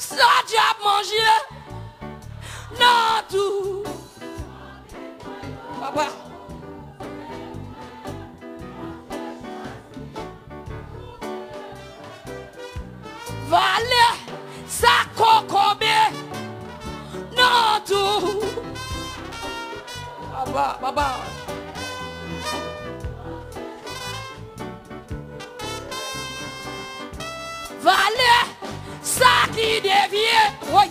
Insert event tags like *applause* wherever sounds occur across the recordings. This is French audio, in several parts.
Ça diable manger. Non, tout. Papa. Vale, ça cocobé. Non, tout. Papa, papa. Vale, ça qui dévie. Oui.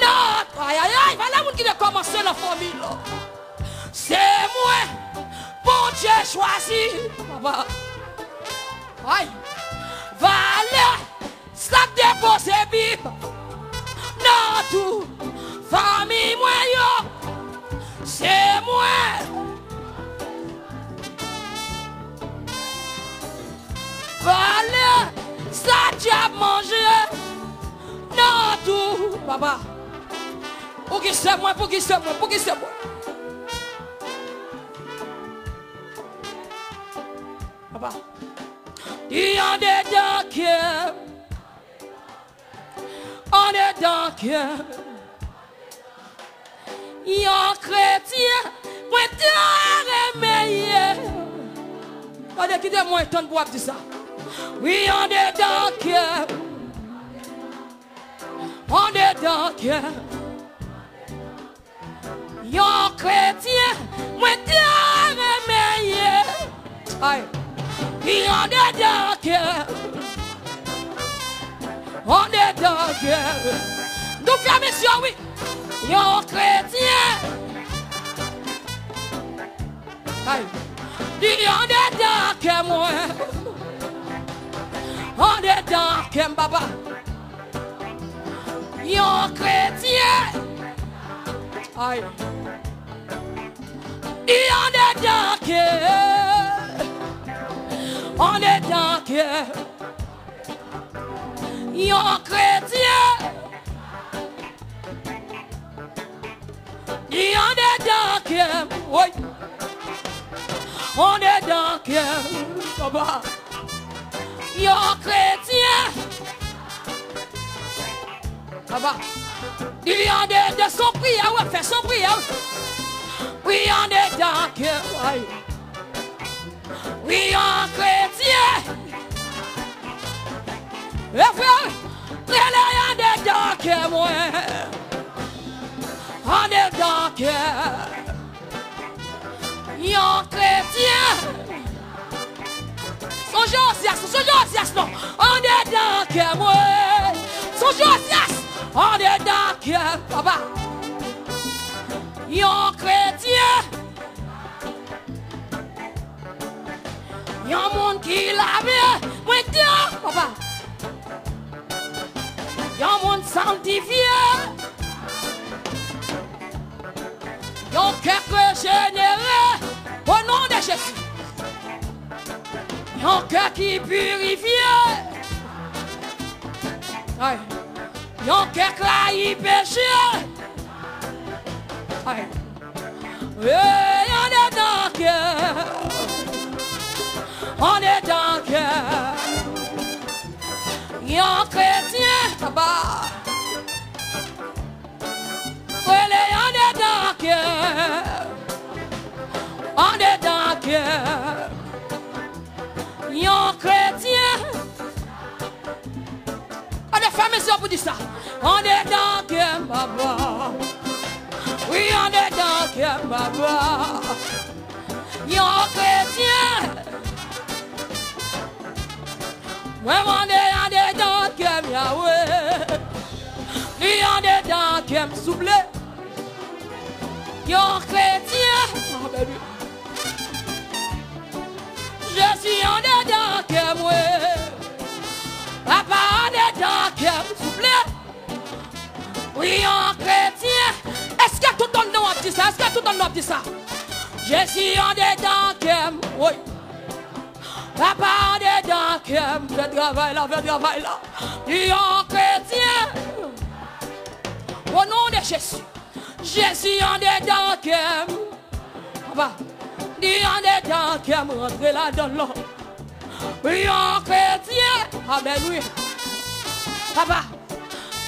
Non, aïe, aïe, aïe. Voilà, moun qui a commencé la famille. C'est moi. Bon Dieu choisi. Papa. Aïe. Vale, ça dépose bib. Non, tout. Famille, moi. C'est moi. Vale, ça diable manger. Non, tout. Papa. Pour qui c'est moi, pour qui c'est moi, pour qui c'est moi. Papa. Il a des dents qui On est dans cœur. Il un chrétien. Moi, t'es remeillé. Regardez, qui est moins temps pour dire ça. Oui, on est dans cœur. On est dans cœur. Il y a un chrétien. Moi, t'es remeillé. Aïe. Il en est dans cœur. On est dans cœur. Nous fermons les yeux, oui. Il y a un chrétien. Aïe. Il en est dans cœur, moi. On est dans cœur, papa. Il y a un chrétien. Aïe. Il en est dans cœur. On est dans cœur. Il y a un chrétien. Il en est dans cœur. Oui. On est dans cœur. Papa. Il y a un chrétien. Papa. Il y en est de son prière. Ouais, fait son prière. Oui, on est dans cœur. Aïe. Oui, un chrétien. Et frère, rien de dans que moi. On est dans cœur. Il un chrétien. Son Josias, son Josias, non. On est dans que moi. Son Josias, on est dans cœur. Papa. Un chrétien. Y'a un monde qui l'a vu, moi tiens, papa. Y'a un monde sanctifié. Y'a un cœur généré au nom de Jésus. Y'a un cœur qui purifie. Y'a un cœur qui a péché. Aïe. Et y'en est dans le cœur. On est dans le cœur. Il y a un chrétien là-bas. Voilà, on est dans On est fermé sur pour dire ça. On est dans cœur, papa. Oui, on est dans le cœur, papa. Il y a un chrétien. Ouais, on est, dans cœur, Yahweh. Oui, on est dans le cœur, soufflé. Il y a un chrétien. Oh, baby. Je suis en est dans le cœur, moi. Papa, on est dans cœur, soufflé. Oui, un chrétien. Est-ce que tout le monde a dit ça? Est-ce que tout le monde a dit ça? Je suis en est dans cœur, oui. Papa, on est dans cœur, fais travail là, fais travail là. A un chrétien. Au nom de Jésus. Jésus, on est dans cœur. Papa, y en est dans cœur, rentrez là. Il y a un chrétien. Alléluia. Papa,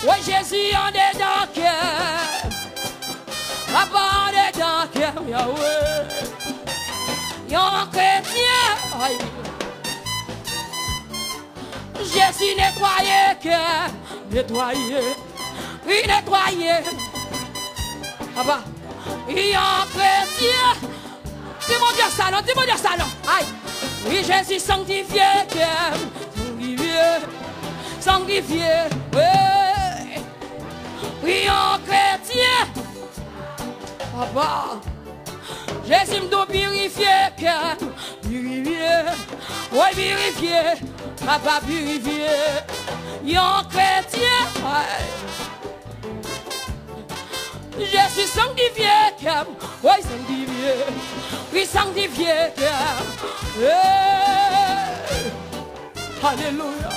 Oui, Jésus en dedans cœur. Papa en dedans cœur, Yahweh. Yon chrétien. Aïe. Jésus nettoyé cœur. Nettoyé. Oui, nettoyé. Papa. Yon chrétien. Dis-moi dire ça, non. Dis-moi dire ça, non. Aïe. Oui, Jésus sanctifié. Sanctifié. Oui. En chrétien. Papa. Jésus me doit purifier cœur. Purifier. Oui, purifier. Papa, purifier. Yon chrétien. Suis sanctifié, cœur. Oui, sanctifié. Oui, sanctifié, cœur. Alléluia.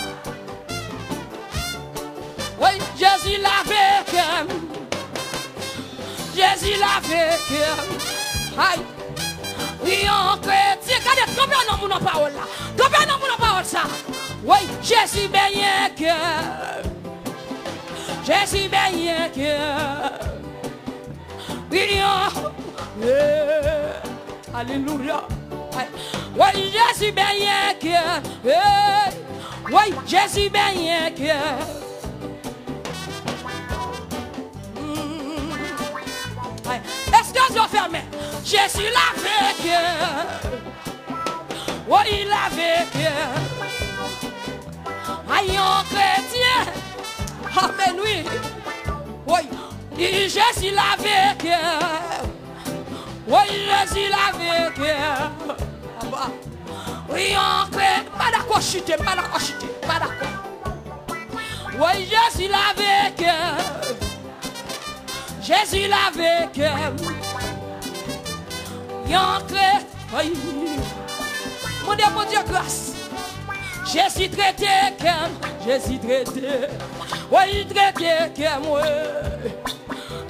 Oui, Jésus lavé, cœur. Jésus lavé, cœur. Aïe. Oui, en chrétien. Regardez, combien de mon parole là? Combien de mon parole ça? Oui, Jésus baigné, cœur. Jésus baigné, cœur. Oui, en- Yeah. Alléluia. Oui, baigné, cœur. Yeah. Oui, Jésus baigné, cœur. Mm. Ouais. Est-ce que je vais fermer? Jésus lavé cœur. Oui, il cœur. Aïe, en chrétien. Amen, oui. Oui, il Jésus lavé cœur. Oui, Jésus lavé cœur. Bah. Oui, chrétien. Pas d'accord, pas d'accord, chuter, pas d'accord. Oui, Jésus lavé cœur. Jésus lavé cœur. Yon crée. Oui. Mon Dieu, mon Dieu, grâce. Jésus traité cœur. Jésus traité. Oui, traité cœur, moi.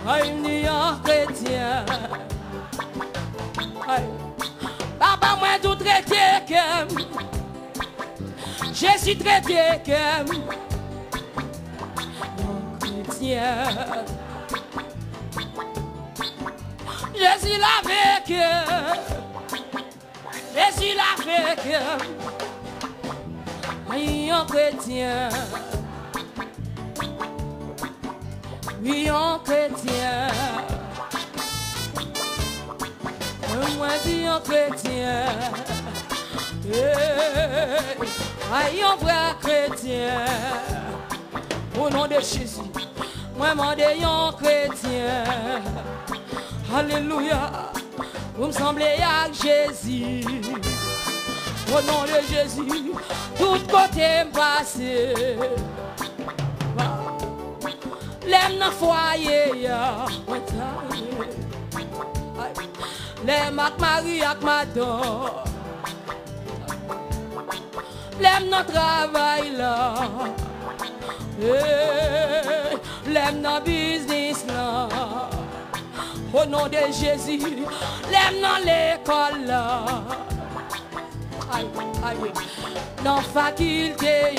Aïe, ni en chrétien. Papa, moi, tout Jésus traité cœur. Yon chrétien. Jésus lavé cœur. Jésus lavé. Oui, un chrétien. Oui, un chrétien. Moi, dis un chrétien. Ayon vre kretien Au nom de Jésus Mwen mande yon kretien Alléluia. Ou m'semble yak Jésus. Au nom de Jésus Tout kote m'pase Lèm nan fwaye ya. Mwen taye Lèm ak mari ak madon. L'aime dans le travail, là. Eh, L'aime dans le business, là. Au nom de Jésus, l'aime dans l'école, là. Aïe, aïe, dans la faculté.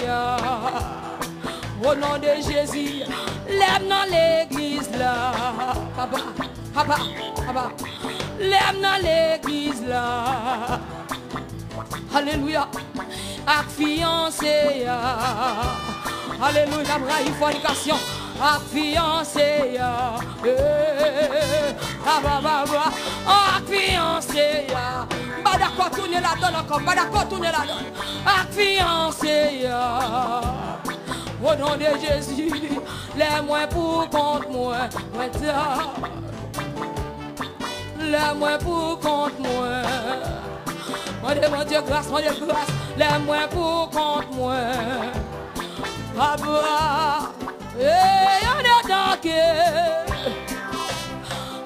Au nom de Jésus, l'aime dans l'église là. Papa, papa, papa. L'aime dans l'église là. Alléluia. Ak fiancé ya. Alléluia. Braille fornication. Ak fiancé ya. Eh, ah, bah, bah, bah. Ak fiancé ya. Pas d'accord tourner là-dedans encore. Pas d'accord tourner là-dedans. Ak fiancé ya. Au nom de Jésus, les moins pour contre moi, moi ta. Les moins pour contre moi. Mon Dieu, grâce, mon Dieu, grâce. Les moins pour contre moi. Papa, et on est dans le cœur.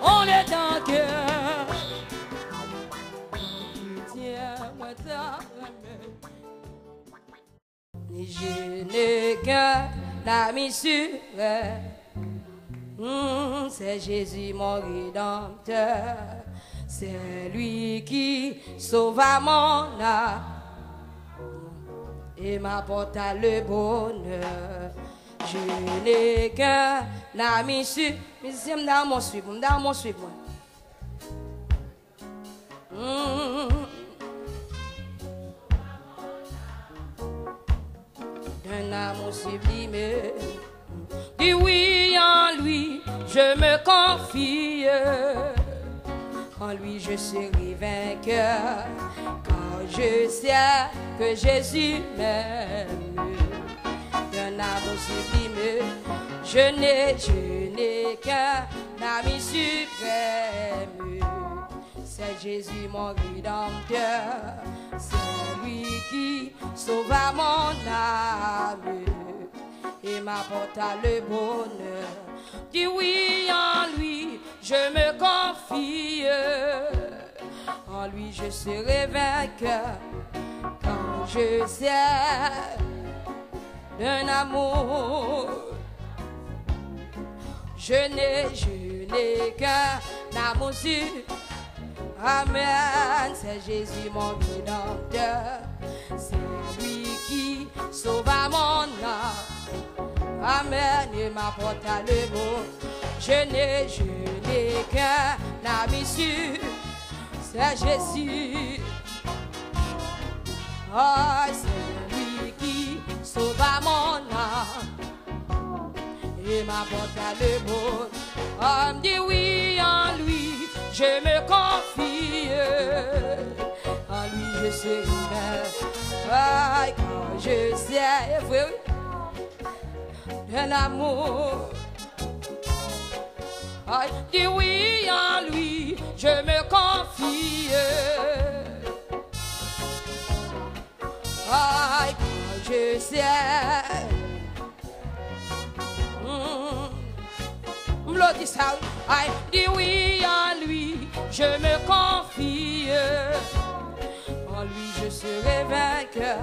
On est dans le cœur. Tiens, moi ta. Je n'ai qu'un ami sûr. Hmm, c'est Jésus mon rédempteur. C'est lui qui sauva mon âme et m'apporta le bonheur. je n'ai qu'un ami sûr. Musicien, m'dam mon suivre, m'dam mon suivre. moi. Mm. D'un amour sublime. Dis oui en lui, je me confie. En lui, je serai vainqueur. Quand je sais que Jésus m'aime. D'un amour sublime. Je n'ai, je n'ai qu'un ami suprême. C'est Jésus mon rédempteur. C'est lui qui sauva mon âme et m'apporta le bonheur. Dis oui en lui, je me confie. En lui, je serai vainqueur quand je sais d'un amour. Je n'ai, je n'ai qu'un amour sûr. Amen, c'est Jésus mon rédempteur. C'est lui qui sauva mon âme. Amen, il m'apporta le mot. Je n'ai, je n'ai qu'un ami sûr. C'est Jésus. Oh, c'est lui qui sauva mon âme. Il m'apporta le mot. Oh, me dit oui en lui, je me confie. En lui, je sais ah, quand je sais, oui, oui, un amour. Ah, dis oui en lui, je me confie. Ah, je sais. Mm. Dit ça, I dis oui en lui, je me confie. En lui je serai vainqueur,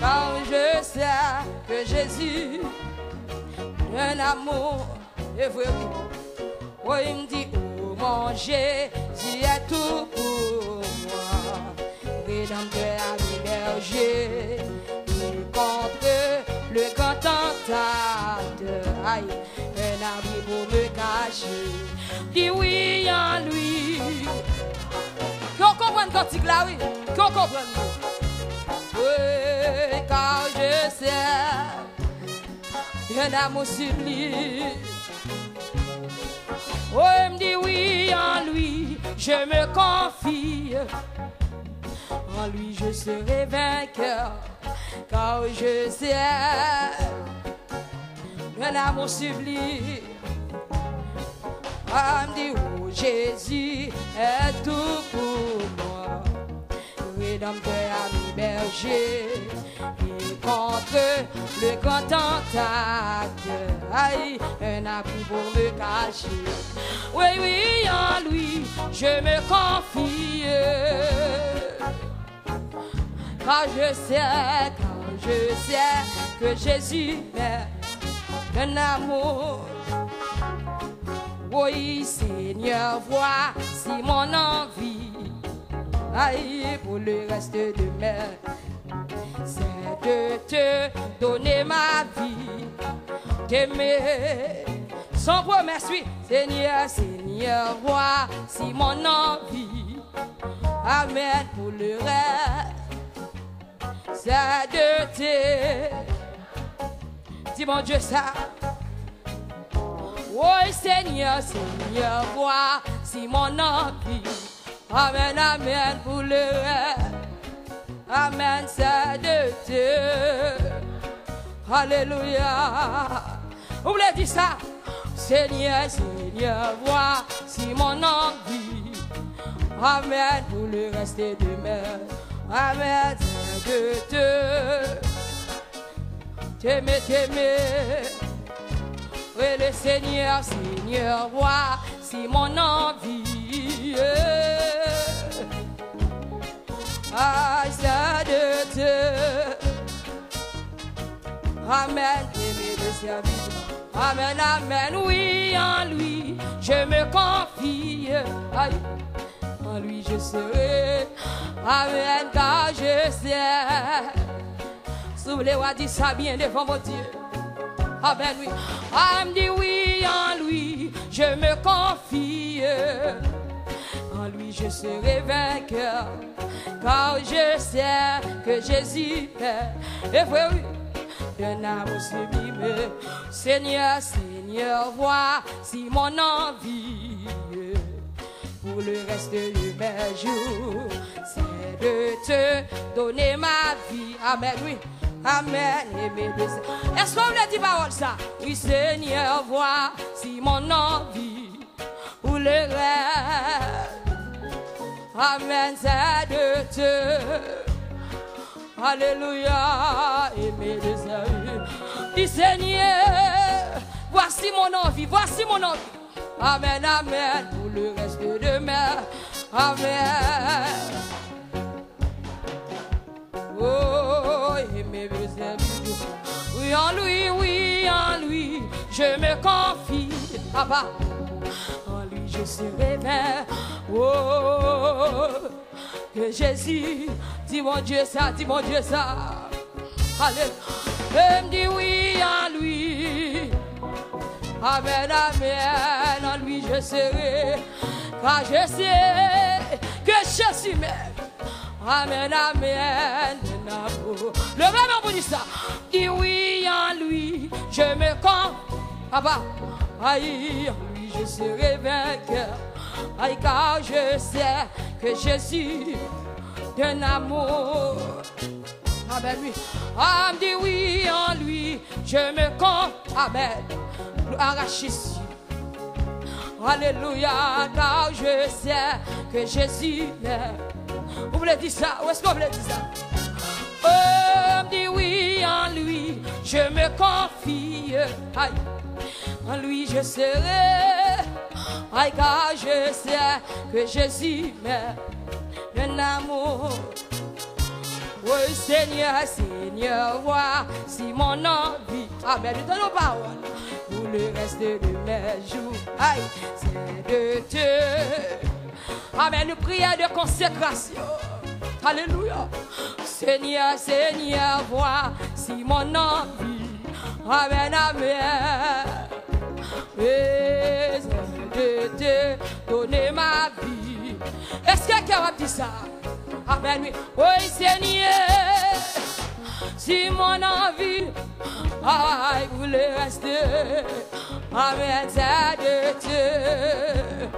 car je sais que Jésus, un amour vrai. Oh, il me dit, oh mon Jésus tout pour moi. Rédempteur ami berger, il contre le grand. Aïe, un abri pour me cacher. Dis oui en lui. Qu'on comprenne quand là, oui. Qu'on comprenne. Oui, car je sais un amour sublime. Oh, il me dit oui en lui, je me confie. En lui, je serai vainqueur, car je sais un amour sublime. Ah, me dit, oh, Jésus est tout pour moi. Rédempteur, ami berger, et contre le grand tentateur. Aïe, un appui pour me cacher. Oui, oui, en lui, je me confie. Car je sais, quand je sais que Jésus est un amour. Oui, Seigneur, voici mon envie. Aïe, pour le reste de ma c'est de te donner ma vie, t'aimer sans promesse, oui. Seigneur, Seigneur, voici mon envie. Amen, pour le reste, c'est de te. Dis mon Dieu ça. Oui, Seigneur, Seigneur, voici mon envie. Amen, Amen, pour le reste. Amen, c'est de Dieu. Alléluia. Vous voulez dire ça? Seigneur, Seigneur, voici mon envie. Amen, pour le reste de mer. Amen, c'est de Dieu. T'aimer, t'aimer. Oui, le Seigneur, Seigneur, voici mon envie. Amen, service. Amen, amen, oui, en lui, je me confie. Aïe, en lui, je serai. Amen, car je sais. Si vous voulez, on dit ça bien devant mon Dieu. Amen, oui. Me dit oui en lui, je me confie. Je serai vainqueur, car je sais que Jésus est. Et oui, un amour sublime. Seigneur, Seigneur, voici mon envie. Pour le reste de mes jours, c'est de te donner ma vie. Amen, oui. Amen. Est-ce qu'on voulait dire parole ça? Oui, Seigneur, voici mon envie. Pour le reste. Amen, c'est de te Alléluia, aimé de servir. Dis Seigneur, voici mon envie, voici mon envie. Amen, amen, pour le reste de demain. Amen. Oh, aimé de servir. Oui, en lui, oui, en lui, je me confie. Papa, en lui, je serai vers. Oh, que Jésus, dis mon Dieu ça, dis mon Dieu ça. Alléluia. Et me dit oui en lui. Amen, amen, en lui je serai. Car je sais que Jésus m'aime. Amen, amen, Le même pour dire ça. Dis oui en lui, je me compte. Papa, aïe, en lui je serai vainqueur. Aïe, car je sais que Jésus d'un amour. Amen, lui. Ah, me dit oui en lui, je me compte. Amen. Arrache ici. Alléluia, car je sais que Jésus. Vous voulez dire ça? Où est-ce vous voulez dire ça? Oh, me dit oui en lui, je me confie. Aïe. En lui je serai. Aïe, car je sais que Jésus m'aime un amour. Oui, Seigneur, Seigneur, voici mon envie. Amen. De nos paroles pour le reste de mes jours. Aïe, c'est de te. Amen. Une prière de consécration. Alléluia. Seigneur, Seigneur, voici mon envie. Amen, amen. Et donner ma vie. Est-ce que quelqu'un dire ça? Amen, oui. Oui, Seigneur, si mon envie, ah, il voulait rester. C'est de te.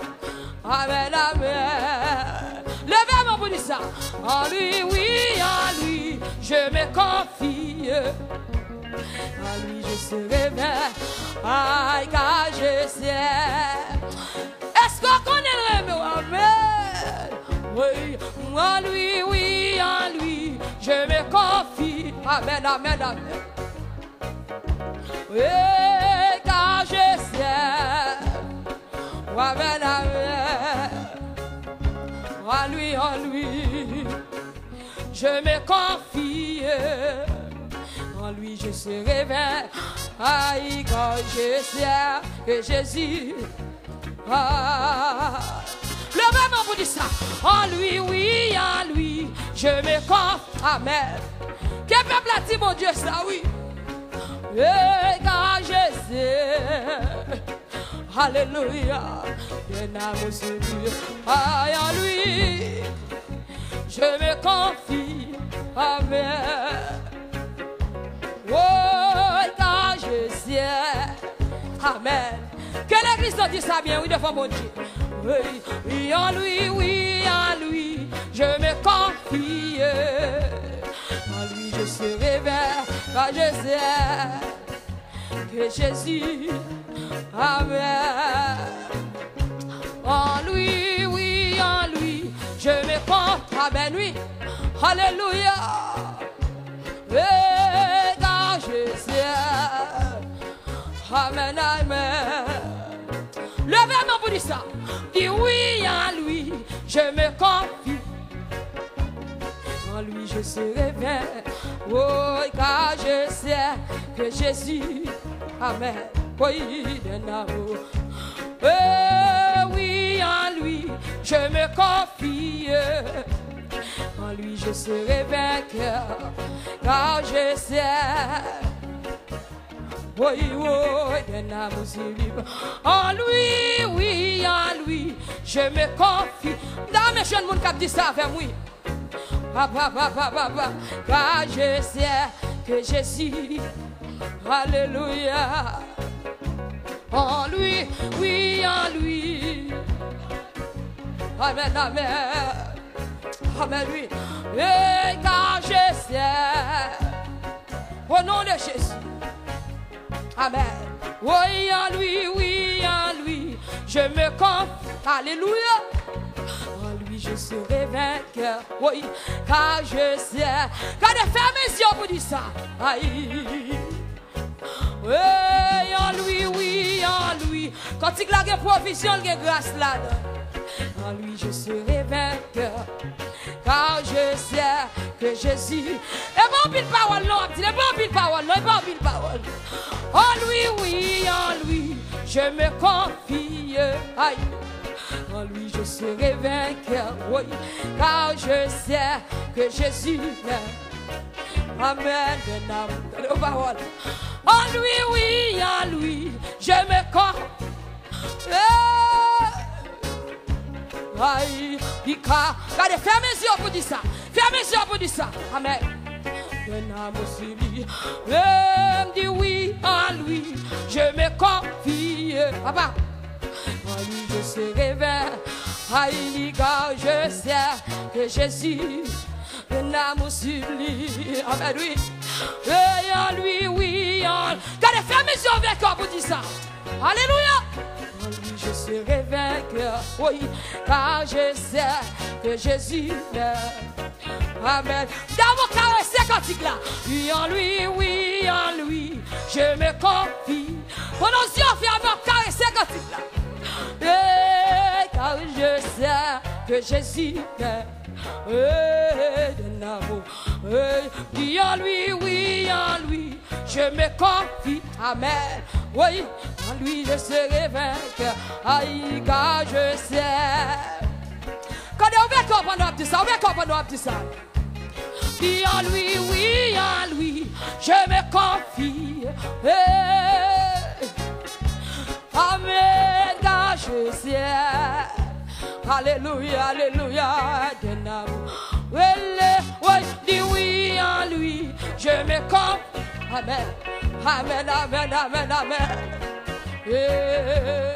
Amen, amen. Levez-moi pour dire ça. En lui, oui, en lui, je me confie. En lui, je serai bien. Aïe, car je sais. Est-ce qu'on connaît le Amen? Oui, en lui, oui, en lui, je me confie. Amen, amen, amen. Oui, car je sais. Amen, amen. En lui, en lui, je me confie. Lui, je serai vain. Aïe, quand je sais que Jésus. Ah, le même vous dit ça. En lui, oui, en lui, je me confie. Amen. Quel peuple a dit, mon Dieu, ça, oui? Et quand je sais. Alléluia. Amour sur lui. Aïe, en lui, je me confie. Amen. Oh, je sais. Amen. Que l'église te dise ça bien, oui, devant mon Dieu. Oui, oui, en lui, oui, en lui, je me confie. En lui, je serai vers, car je sais que Jésus, Amen. En lui, oui, en lui, je me confie. Amen, oui. Alléluia. Amen, amen. Levez-moi pour dire ça. Dis oui en lui, je me confie. En lui, je serai bien. Oh, car je sais que Jésus, Amen, oui, d'un amour. Eh oui, en lui, je me confie. En lui, je serai vainqueur, car je sais. Libre. En lui, oui, en lui, je me confie. Dans mes jeunes monde qui dit ça avec moi. Papa, papa, papa, car je sais que je suis. Alléluia. En lui, oui, en lui. Amen, amen. Amen, oui. Et car je sais. Au nom de Jésus. Amen. Oui, en lui, oui, en lui. Je me confie. Alléluia. En lui, je serai vainqueur. Oui, car je sais. Quand de fermer mes yeux pour dire ça. Aïe. Oui, en lui, oui, en lui. Quand il a provision, il grâce là-dedans. En lui, je serai vainqueur. Car je sais que Jésus bon pile. En lui, oui, en lui, je me confie. En lui, je serai vainqueur, oui, car je sais que Jésus. Amen. En lui, oui, en lui, je me confie. Aïe, Ika. Regardez, fermez les yeux pour dire ça. Fermez les yeux pour dire ça. Amen. Âme aussi lui. lui, je me confie. Papa, lui, je serai je sais que Jésus, un âme aussi lui. Amen, oui. Et lui, oui, en Regardez, fermez les yeux avec moi pour dire ça. Alléluia. Je serai vainqueur, oui, car je sais que Jésus est. Amen. Dans mon caressé cantique là, oui, en lui, oui, en lui, je me confie. Pendant que yeux fermés, caresser cantique là. Et car je sais que Jésus est. Et de l'amour. Et en lui, oui, en lui, je me confie. Amen. Oui, lui je serai vainqueur. Aïe, car je sais. Quand on va comprendre tout ça, on va comprendre tout ça. Puis en lui, oui, en lui, je me confie. Hey. Amen, car je sais. Alléluia, alléluia, de l'amour. Oui, oui, dis oui en lui, je me confie. Amen. Amen, amen, amen, amen. Yeah.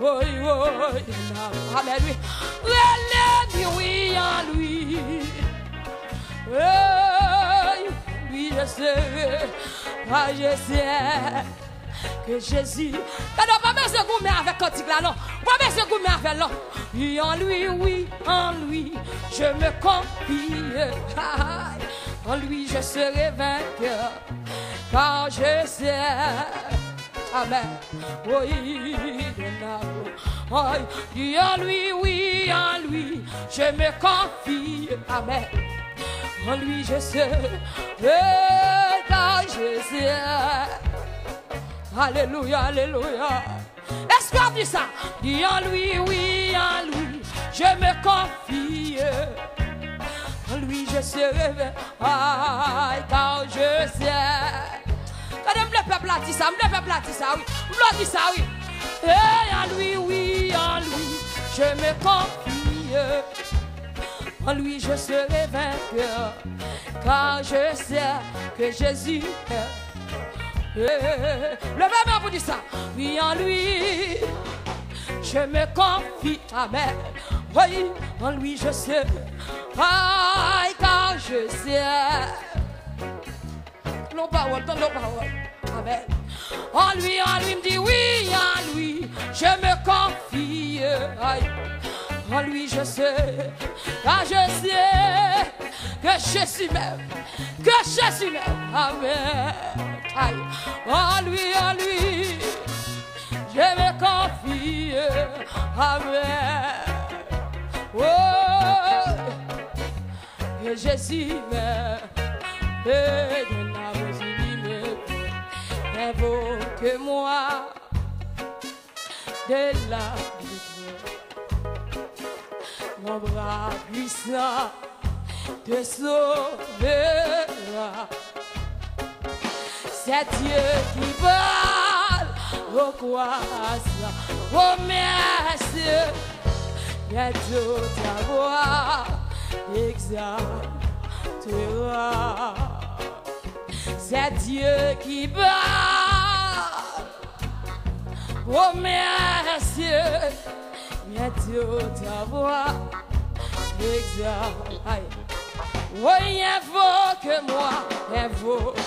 Oui, oui. Amen, oui. Relève, oui, en lui. Oui, je sais. Ah, je sais que Jésus. Quand on pas besoin de avec cantique là, non? Pas besoin de avec non. Oui, en lui, oui, en lui, je me confie. *laughs* En lui je serai vainqueur, car je sais. Amen. Oui, oui, en lui, oui, en lui, je me confie. Amen. En lui je sais, car je sais. Alléluia, alléluia. Est-ce qu'on dit ça? Dis en lui, oui, en lui, je me confie lui je serai Aïe, car je sais. Quand le peuple a dit ça, le peuple a dit ça, oui. Le dit ça, oui. Et en lui, oui, en lui, je me confie. En lui, je serai vainqueur, car je sais que Jésus est. Le peuple vous dit ça. Oui, en lui, je me confie. Amen. Oui, en lui, je sais. Aïe, car je sais. Non, parole, non, parole. Amen. En lui, en lui, me dit oui, en lui, je me confie. Aïe. En lui, je sais, car je sais que je suis même, que je suis même. Amen. Aïe. En lui, en lui, je me confie. Amen. Oh. Et Jésus meurt. Et de la rosine Invoque-moi de la Mon bras puissant te sauvera. C'est Dieu qui parle. Quoi ça? Oh merci. Bientôt ta voix exaltera. C'est Dieu qui parle. Oh merci. Bientôt ta voix exaltera. Oui, invoque-moi, invoque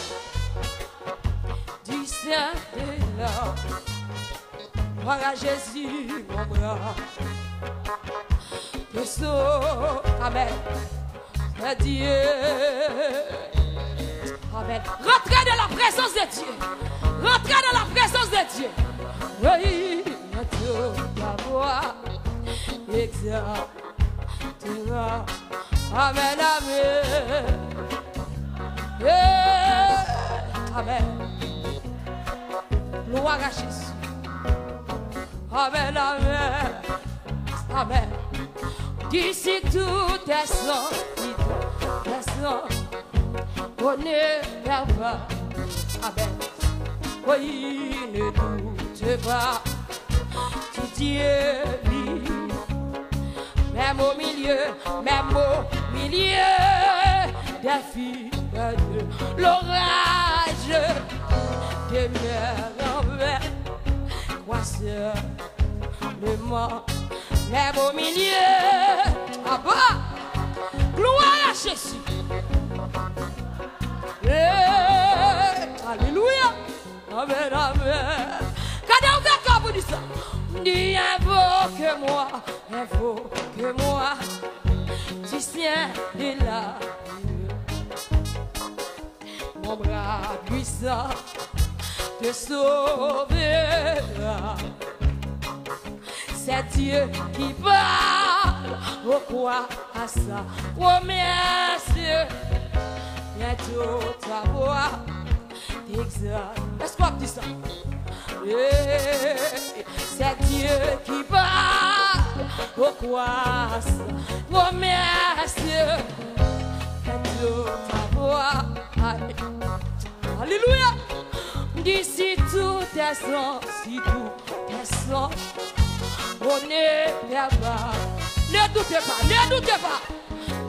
du Saint-Là. Voilà Jésus, mon bras. Le saut, Amen. C'est Dieu. Amen. Rentrez dans la présence de Dieu. Rentrez dans la présence de Dieu. Oui, ta voix exaltera. Amen, amen. Eh, Amen. Gloire à. Amen, amen. Amen. D'ici tout est tout est. On ne perd pas. Amen. Oui, ne doute pas. Vit. Même au milieu, même au milieu des filles de l'orage des mers en mer. Quoi seulement, même au milieu, ah bah, gloire à Jésus. Eh, Alléluia, Amen, Amen. Quand on fait comme vous dites ça, dis invoque-moi, invoque-moi, tu tiens de là. Mon bras puissant te sauvera. C'est Dieu qui parle, oh quoi à oh merci, bientôt ta voix t'exalte. Dit ça? Eh, C'est Dieu qui parle, bientôt ta voix? Aïe. Alléluia. D'ici tout si tout est sans, on est là-bas. Ne doutez pas, ne doutez pas,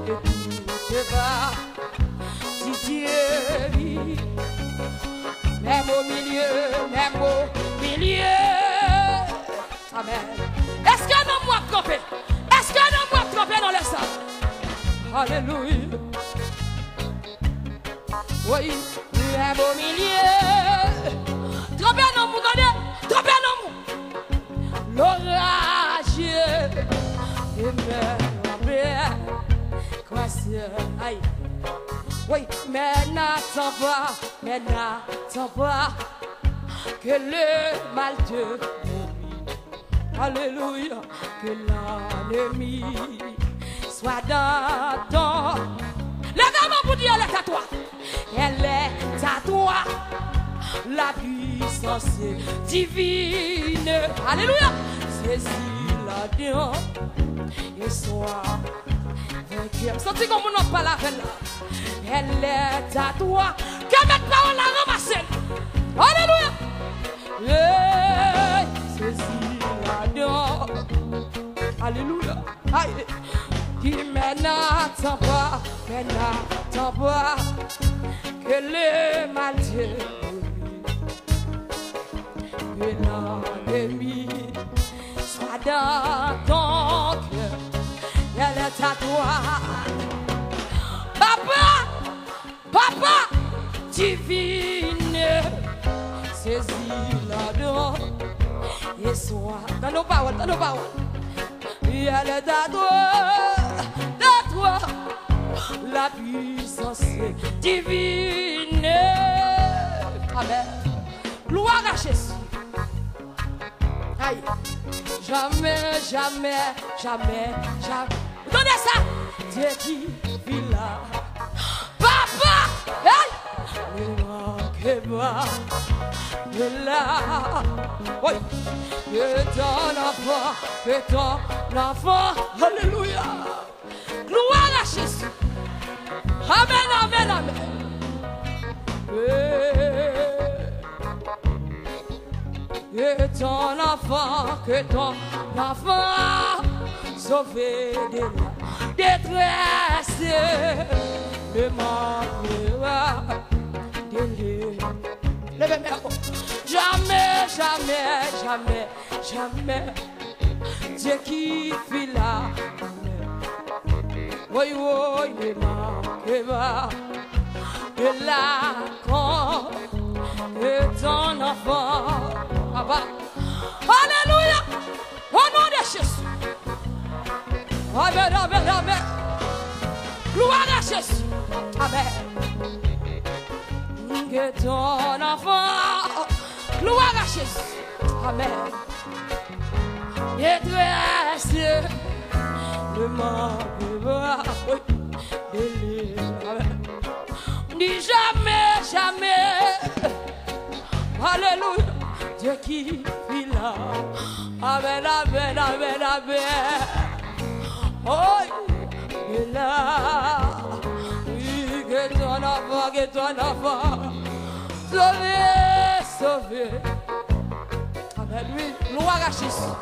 ne doutez pas. Si Dieu vit, même au milieu, même au milieu. Amen. Est-ce qu'un homme m'a trompé dans le sang? Alléluia. Oui, même au milieu. Un homme, vous connaissez? Trompé un homme. L'orage et même quoi c'est? Aïe. Oui, mais n'attends pas, mais n'attends pas que le mal domine. Alléluia, que l'ennemi soit dans ton. Lève-moi pour dire, elle est à toi. Elle est à toi. La puissance divine. Alléluia. Saisis-la bien et sois vainqueur. Sentez comme on n'en parle avec là. Elle est à toi. Que mes paroles la ramassent. Alléluia. Saisis-la bien. Alléluia. Aïe. Qui me n'attend pas, mais n'attend pas que le mal te que l'ennemi soit dans ton cœur. Elle est à toi. Papa, papa, divine, saisis-la donc et sois dans nos paroles, dans nos paroles. Elle est à toi, à toi, la puissance divine. Amen. Gloire à Jésus. Aïe. Jamais, jamais, jamais, jamais. Donnez ça. Dieu qui vit là. Papa, aïe. Ne manque pas de là. Oui. Que ton enfant, que ton Alléluia. Gloire à Jésus. Amen, amen, amen. Que ton enfant, que ton enfant sauvé de la détresse ne manquera de lui. Jamais, jamais, jamais, jamais. Dieu qui fit la Oui, oui, ne manquera de la croix que ton enfant. Papa. Alléluia. Au nom de Jésus. Amen, amen, amen. Gloire à Jésus. Amen. Que ton enfant. Gloire à Jésus. Amen. Pas. Oui. de lui. Amen. Dis jamais, jamais. Alléluia. Dieu qui vit là. Amen, amen, amen, amen. Oh, là. Oui, que ton enfant, que ton enfant. Sauvé, sauvé. Oui. Gloire à Jésus.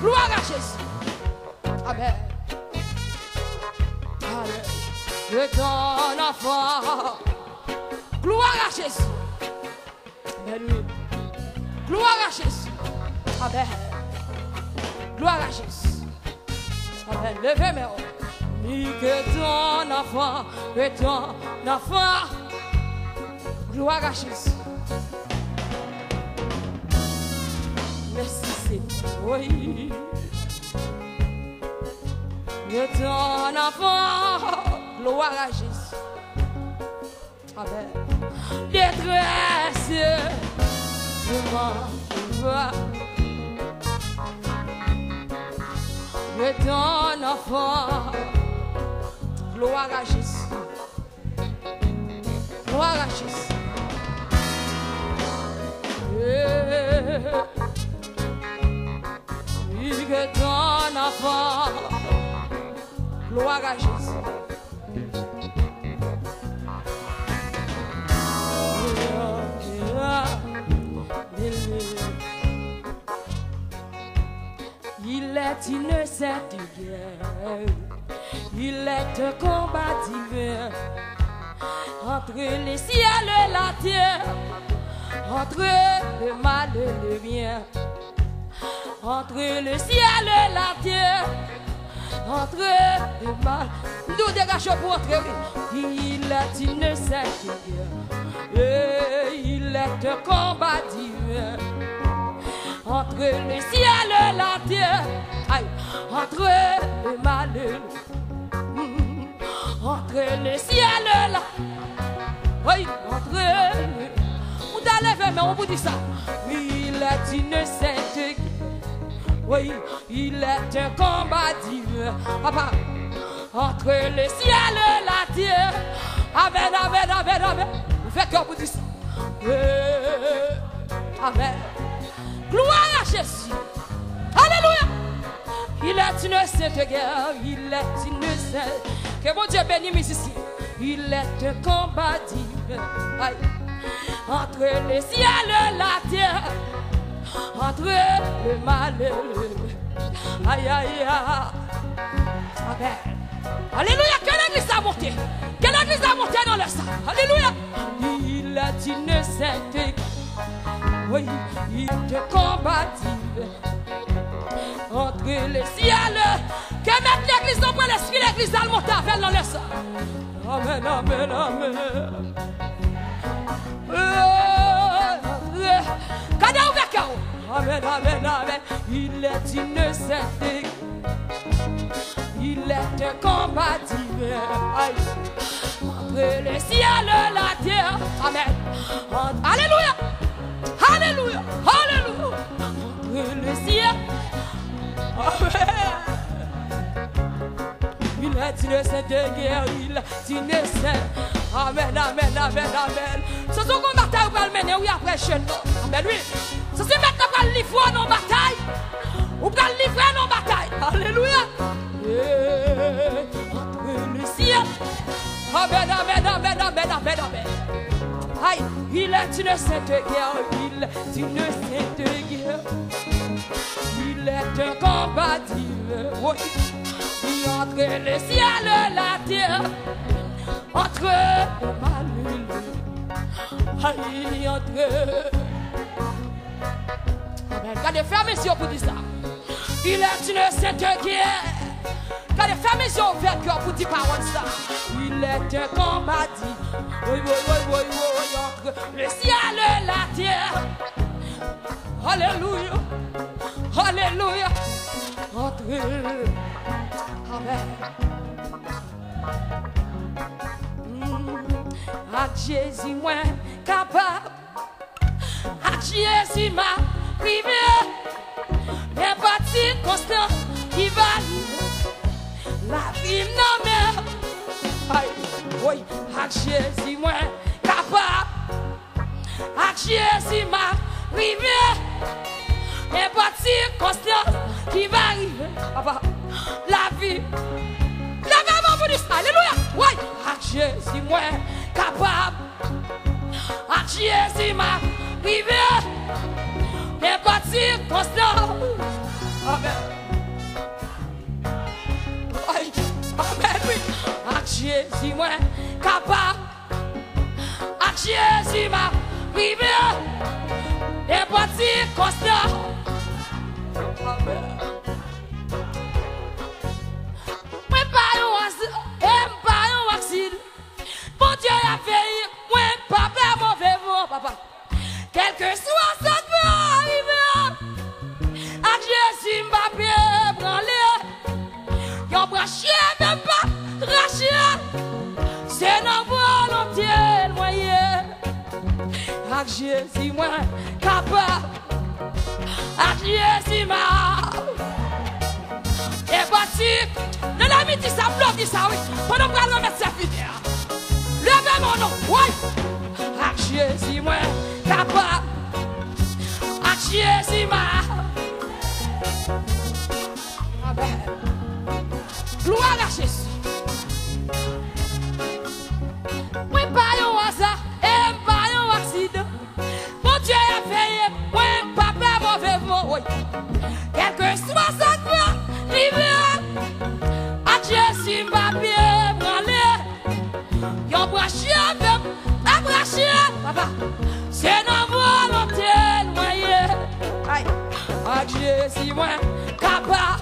Gloire à Jésus. Amen. Amen. Que ton enfant. Gloire à Jésus. Amen, oui. Gloire à Jésus. Amen. Gloire à Jésus. Amen. Levez mes mains. Que ton enfant, que ton enfant. Gloire à Jésus. Oui. Que ton enfant. Gloire à Jésus. Amen. Détresse va de ton enfant. Gloire à Jésus. Gloire à Jésus. Oui, que ton enfant. Gloire à Jésus. Il est innocent de guerre. Il est un combat divin entre les ciels et la terre, entre le mal et le bien, entre le ciel et la terre, entre le mal. Nous dégageons pour entrer. Il est guerre. Et il est un entre le ciel et la terre, aïe, entre le mal le, entre le ciel et la, oui, entre le, on t'a mais on vous dit ça, il est innocent, il est un combat divin, papa, entre le ciel et la terre, amen, amen, amen, amen, vous faites que vous dites ça, amen. Gloire à Jésus. Alléluia. Il est innocent de guerre. Il est innocent. Que mon Dieu bénisse ici. Il est un combat divin. Entre le ciel et la terre. Entre le mal le. Aïe, aïe, aïe. Amen. Alléluia. Que l'église a monté. Que l'église a monté dans le sang. Alléluia. Il est innocent de guerre. Oui, il te combattit entre les ciels. Que mettre l'église dans l'esprit, l'église a monté avec dans le sang. Amen, amen, amen. Quand ouvert carreau. Amen, amen, amen. Il est innocent. Il est divin. Entre le ciel et la terre. Amen. Alléluia. Alléluia. Alléluia. Entre le ciel. Amen. Il est innocent de guerre. Il est innocent. Amen, amen, amen, amen. Ce qu'on bataille pour le mener, oui, après nous. Amen, oui. C'est ce maintenant qu'on livre nos batailles. Ou qu'on livrer nos batailles. Alléluia. Entre le ciel. Amen, amen, amen, amen, amen, amen. Aïe. Il est une sainte guerre, il est une sainte guerre. Il est un combatif, oui. Entre le ciel et la terre, entre le mal et le il entre. Regardez, fermez les yeux pour dire ça. Il est une sainte guerre. Regardez, fermez les yeux ouverts cœur pour dire parole ça. Il est un combatif. Oui, oui, oui, oui, oui, entre le ciel et la terre. Alléluia. Alléluia. Entre. Amen. Mm. À Jésus, moi, capable. À Jésus, ma prive Mè pati konstan ki vali La vim nan mè. Ay, woy, ak jesi mwen kapap Ak jesi mè prive Mè pati konstan ki vali La vim. La vim an bonus, aleluya Woy, ak jesi mwen kapap Ak jesi mè prive Mais bâti constant. Amen. Oui, Amen, oui. À Jésus, moi, capable. À Jésus, ma privé. Et bâti constant. Amen. Mwen pa yon hasard, e m pa yon accident. Bon Dieu a fait, mwen pa pe mauvais vent, papa. Quel que soit Adje si mwen kapab Adje si mwen E bati Nè la mi di sa blok di sa wè Pwè nou pral remet se finè Leve moun nou wè Adje si mwen kapab Adje si mwen Mwen bè si mwen kaba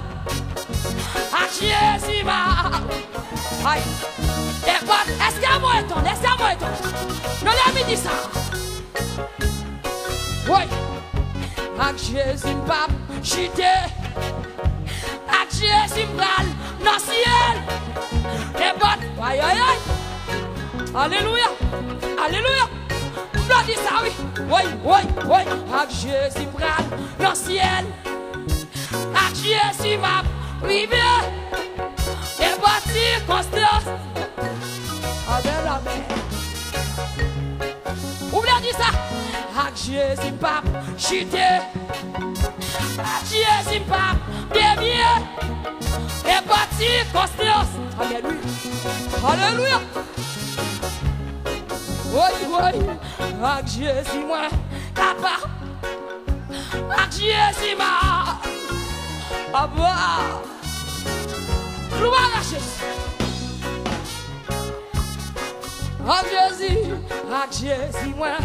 A chye si ma Ay Ekot, eske mwen ton, eske mwen ton? Non la mi di sa Woy A chye si mpap chite A chye si mbal nan siel Ekot, woy woy woy Aleluya, aleluya Mwen di sa woy Woy woy woy A chye si mbal nan siel À Jésus m'a. Et bâti constance. Amen, amen. Oublie dit ça. À Jésus m'a chuté. À Jésus bien bien. Et bâti constance. Alléluia. Alléluia. Oui, oui. À Jésus moi capable. À Jésus m'a. a boire. Gloire à Jésus. À Jésus, à Jésus, moi.